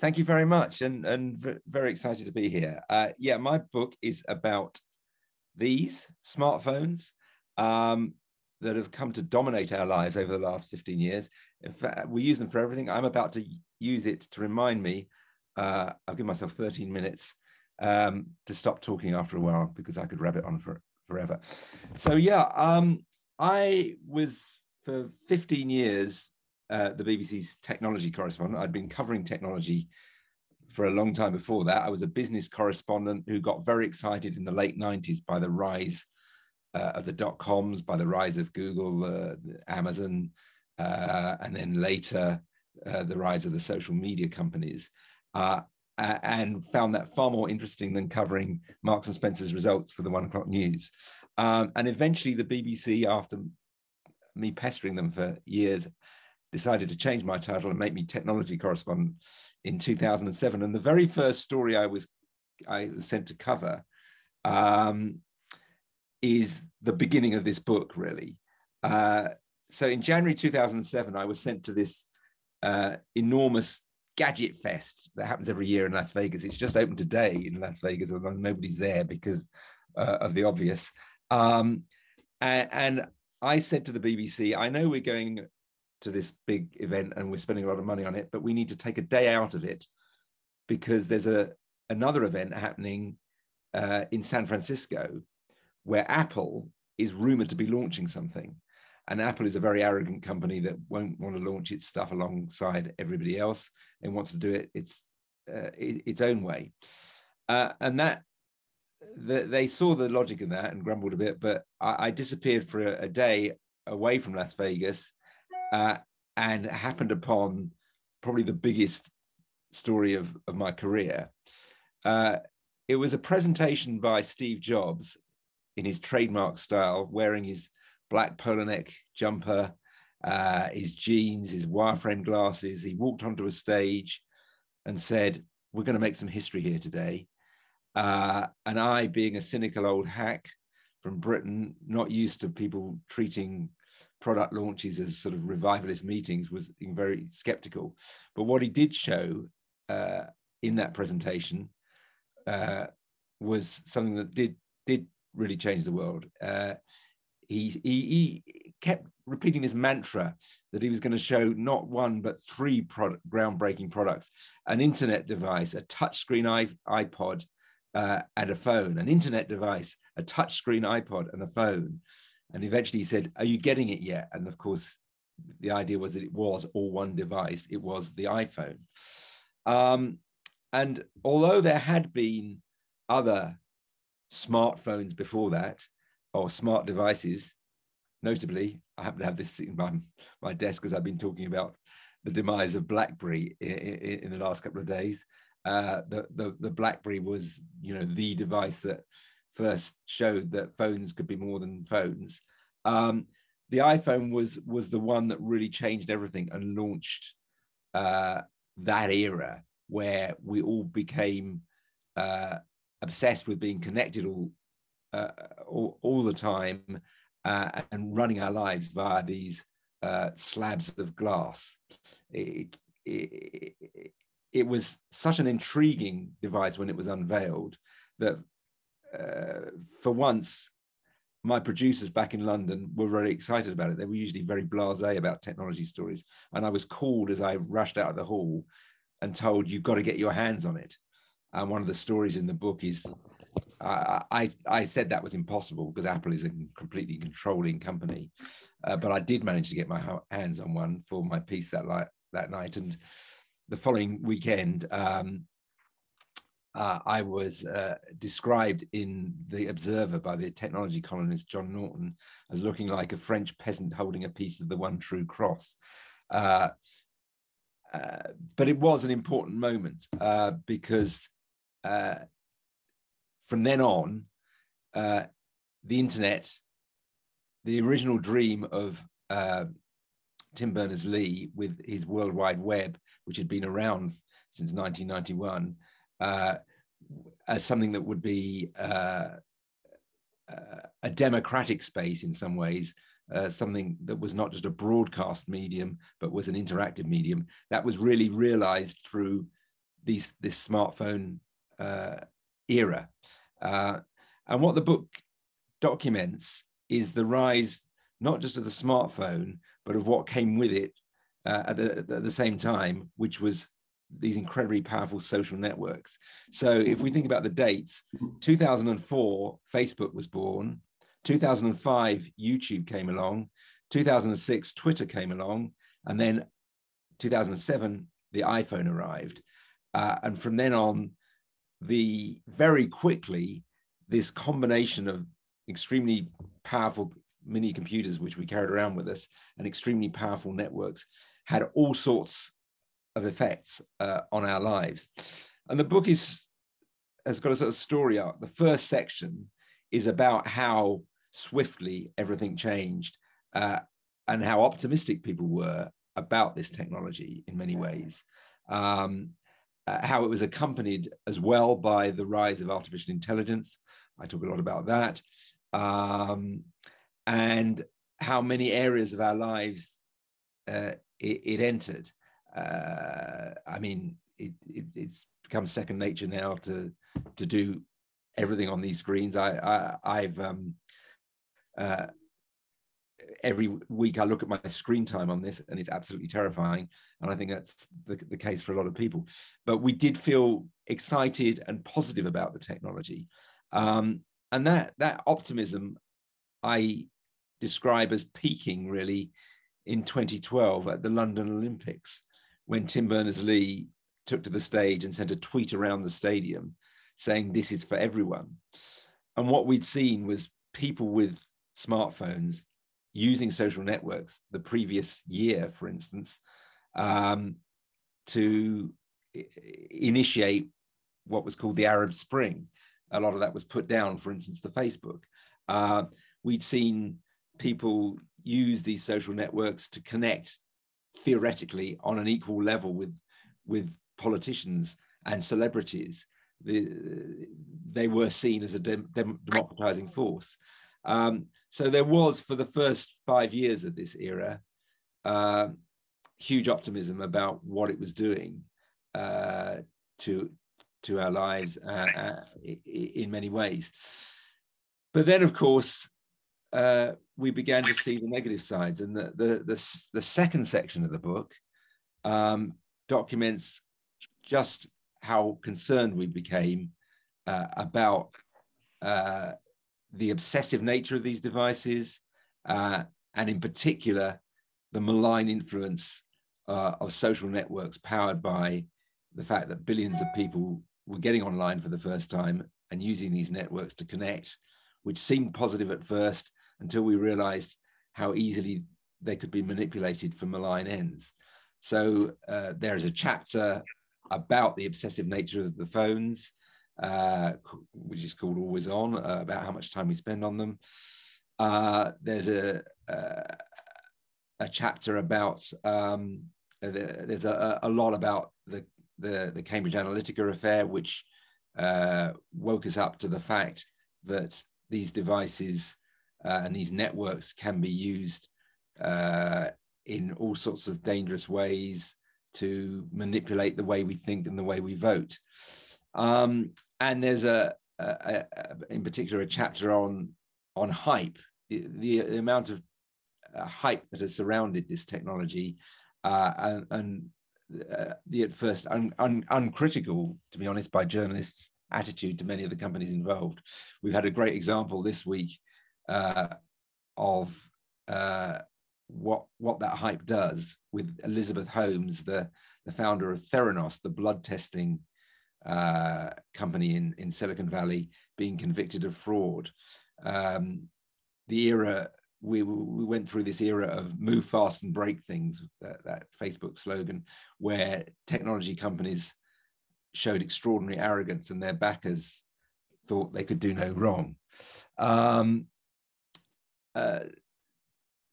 thank you very much, and and very excited to be here. Uh, yeah, my book is about these smartphones um, that have come to dominate our lives over the last 15 years. In fact, we use them for everything. I'm about to use it to remind me. Uh, I'll give myself 13 minutes um, to stop talking after a while because I could rabbit on for forever. So yeah, um, I was for 15 years uh, the BBC's technology correspondent. I'd been covering technology for a long time before that. I was a business correspondent who got very excited in the late 90s by the rise uh, of the dot coms, by the rise of Google, uh, Amazon, uh, and then later uh, the rise of the social media companies. And found that far more interesting than covering Marks and Spencer's results for the one o'clock news. Um, and eventually, the BBC, after me pestering them for years, decided to change my title and make me technology correspondent in 2007. And the very first story I was I was sent to cover um, is the beginning of this book, really. Uh, so in January 2007, I was sent to this uh, enormous gadget fest that happens every year in Las Vegas. It's just opened today in Las Vegas, although nobody's there because uh, of the obvious. Um, and, and I said to the BBC, I know we're going to this big event and we're spending a lot of money on it, but we need to take a day out of it because there's a another event happening uh, in San Francisco where Apple is rumored to be launching something. And Apple is a very arrogant company that won't want to launch its stuff alongside everybody else and wants to do it its uh, its own way. Uh, and that the, they saw the logic in that and grumbled a bit. But I, I disappeared for a, a, day away from Las Vegas uh, and happened upon probably the biggest story of, of my career. Uh, it was a presentation by Steve Jobs in his trademark style, wearing his black polo neck jumper, uh, his jeans, his wireframe glasses. He walked onto a stage and said, We're going to make some history here today. Uh, and I, being a cynical old hack from Britain, not used to people treating product launches as sort of revivalist meetings, was very skeptical. But what he did show uh, in that presentation uh, was something that did did really change the world. Uh, he, he, he kept repeating this mantra that he was going to show not one but three product, groundbreaking products: an internet device, a touchscreen iPod, uh, and a phone. An internet device, a touchscreen iPod, and a phone. And eventually he said, Are you getting it yet? And of course, the idea was that it was all one device, it was the iPhone. Um, and although there had been other smartphones before that, or smart devices, notably, I happen to have this sitting by my desk because I've been talking about the demise of BlackBerry in, in, in the last couple of days. Uh, the, the, the BlackBerry was, you know, the device that first showed that phones could be more than phones. Um, the iPhone was was the one that really changed everything and launched uh, that era where we all became uh, obsessed with being connected all uh, all, all, the time uh, and running our lives via these uh, slabs of glass. It, it, it, it was such an intriguing device when it was unveiled that uh, for once, my producers back in London were very excited about it. They were usually very blasé about technology stories. And I was called as I rushed out of the hall and told, You've got to get your hands on it. And one of the stories in the book is I, I, I said that was impossible because Apple is a completely controlling company. Uh, but I did manage to get my hands on one for my piece that, light, that night. And the following weekend, um, uh, I was uh, described in The Observer by the technology columnist John Naughton as looking like a French peasant holding a piece of the one true cross. Uh, uh but it was an important moment uh, because uh, from then on, the internet, the original dream of Tim Berners Lee with his World Wide Web, which had been around since 1991, uh, as something that would be uh, uh, a democratic space in some ways, uh, something that was not just a broadcast medium, but was an interactive medium. That was really realized through these this smartphone uh, era. Uh, and what the book documents is the rise not just of the smartphone, but of what came with it uh, at, the, at the same time, which was these incredibly powerful social networks. So if we think about the dates, 2004, Facebook was born. 2005, YouTube came along. 2006, Twitter came along. And then 2007, the iPhone arrived. Uh, and from then on, the very quickly, this combination of extremely powerful mini computers, which we carried around with us, and extremely powerful networks, had all sorts of effects uh, on our lives. And the book is has got a sort of story arc. The first section is about how swiftly everything changed uh, and how optimistic people were about this technology in many ways. Um, uh, how it was accompanied as well by the rise of artificial intelligence. I talk a lot about that. Um, and how many areas of our lives uh, it, it, entered. Uh, I mean, it, it, it's become second nature now to to do everything on these screens. I, I have um, uh, every week I look at my screen time on this, and it's absolutely terrifying. And I think that's the, the case for a lot of people. But we did feel excited and positive about the technology, um, and that that optimism I describe as peaking really in 2012 at the London Olympics when Tim Berners-Lee took to the stage and sent a tweet around the stadium saying this is for everyone. And what we'd seen was people with smartphones using social networks the previous year, for instance, um, to initiate what was called the Arab Spring. A lot of that was put down, for instance, to Facebook. Uh, we'd seen people use these social networks to connect theoretically on an equal level with with politicians and celebrities. The, they were seen as a dem- dem- democratizing force. Um, so there was, for the first five years of this era, uh, huge optimism about what it was doing uh, to to our lives uh, uh in many ways. But then, of course, uh, we began to see the negative sides. And the, the, the, the second section of the book um, documents just how concerned we became uh, about uh, the obsessive nature of these devices, uh, and in particular, the malign influence uh, of social networks powered by the fact that billions of people were getting online for the first time and using these networks to connect, which seemed positive at first until we realized how easily they could be manipulated for malign ends. So uh, there is a chapter about the obsessive nature of the phones, uh, which is called Always On, uh, about how much time we spend on them. Uh, there's a, uh, a chapter about, um, there's a, a, lot about the, the, the Cambridge Analytica affair, which uh, woke us up to the fact that these devices uh, and these networks can be used uh, in all sorts of dangerous ways to manipulate the way we think and the way we vote. Um, and there's a, a, a, in particular, a chapter on on hype, the, the amount of uh, hype that has surrounded this technology, uh, and, and uh, the at first un, un, uncritical, to be honest, by journalists' attitude to many of the companies involved. We've had a great example this week uh, of uh, what what that hype does with Elizabeth Holmes, the the founder of Theranos, the blood testing uh, company in in Silicon Valley, being convicted of fraud. Um, the era we we went through this era of move fast and break things, that, that Facebook slogan, where technology companies showed extraordinary arrogance and their backers thought they could do no wrong. Um, uh,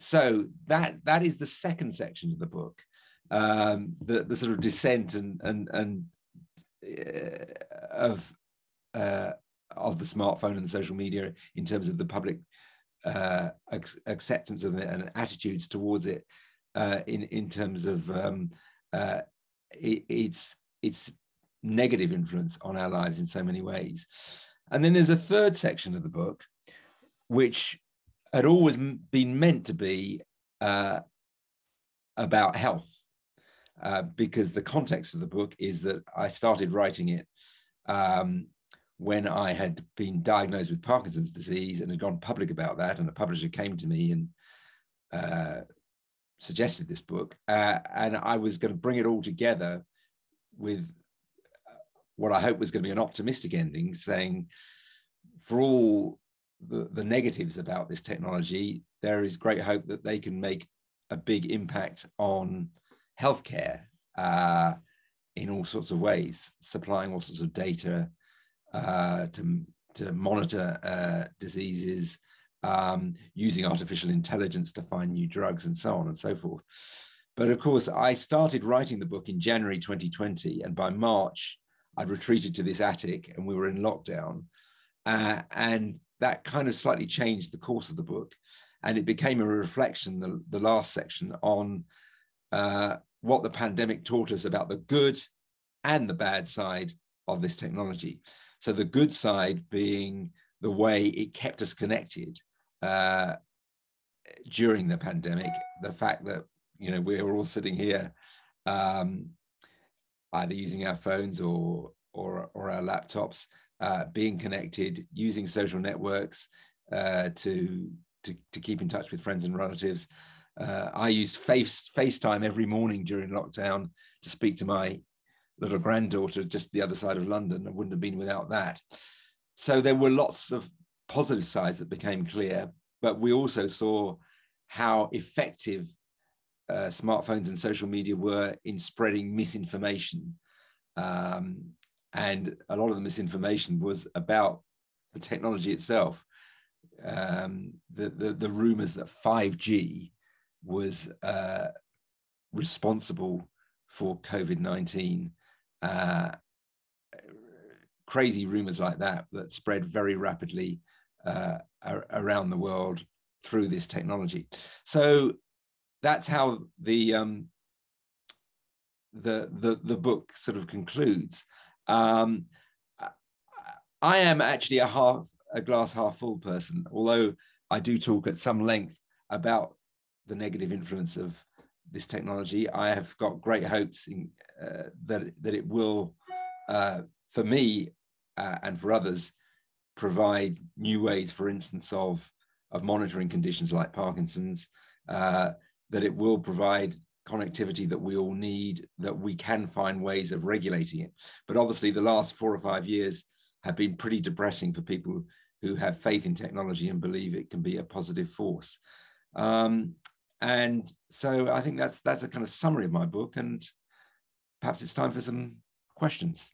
so that that is the second section of the book, um, the the sort of descent and and and uh, of uh, of the smartphone and social media in terms of the public uh, acceptance of it and attitudes towards it uh, in in terms of um, uh, it, it's it's negative influence on our lives in so many ways. And then there's a third section of the book, which had always been meant to be uh, about health, uh, because the context of the book is that I started writing it um, when I had been diagnosed with Parkinson's disease and had gone public about that, and a publisher came to me and uh, suggested this book, uh, and I was going to bring it all together with uh, what I hope was going to be an optimistic ending, saying, for all the, the negatives about this technology, there is great hope that they can make a big impact on healthcare uh, in all sorts of ways, supplying all sorts of data uh, to, to monitor uh, diseases, um, using artificial intelligence to find new drugs and so on and so forth. But of course, I started writing the book in January 2020, and by March, I'd retreated to this attic and we were in lockdown. Uh, and that kind of slightly changed the course of the book. And it became a reflection, the, the last section, on uh, what the pandemic taught us about the good and the bad side of this technology. So, the good side being the way it kept us connected uh, during the pandemic, the fact that you know we were all sitting here um, either using our phones or or, or our laptops uh, being connected, using social networks uh, to, to, to keep in touch with friends and relatives. Uh, I used Face FaceTime every morning during lockdown to speak to my little granddaughter just the other side of London. I wouldn't have been without that. So there were lots of positive sides that became clear, but we also saw how effective uh, smartphones and social media were in spreading misinformation. Um, and a lot of the misinformation was about the technology itself. Um, the, the, the rumors that 5G was uh, responsible for COVID 19. Uh, crazy rumors like that that spread very rapidly uh, around the world through this technology. So that's how the um, the, the the book sort of concludes. Um, I am actually a half a glass half full person, although I do talk at some length about the negative influence of this technology. I have got great hopes in, uh, that that it will, uh, for me uh, and for others, provide new ways, for instance, of of monitoring conditions like Parkinson's. Uh, that it will provide connectivity that we all need, that we can find ways of regulating it. But obviously, the last four or five years have been pretty depressing for people who have faith in technology and believe it can be a positive force. Um, and so I think that's that's a kind of summary of my book, and perhaps it's time for some questions.